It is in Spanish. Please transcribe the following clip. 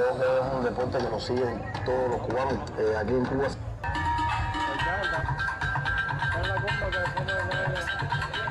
es un deporte que nos siguen todos los cubanos eh, aquí en Cuba.